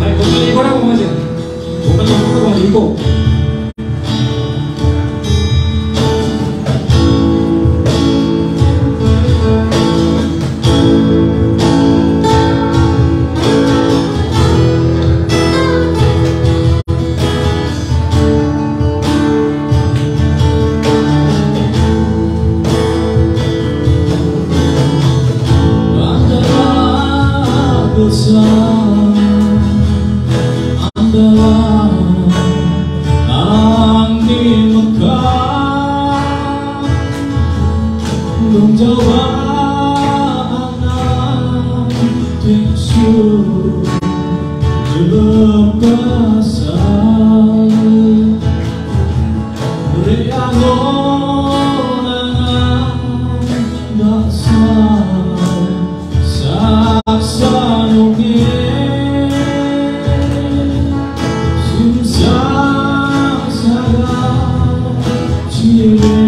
아니 이거라고 하지 이거라고 하지 이거 Tiksu Lepasan Andalo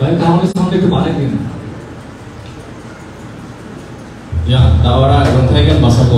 Baik tahun Islam itu balik ini. Ya, tawara yang terakhir masa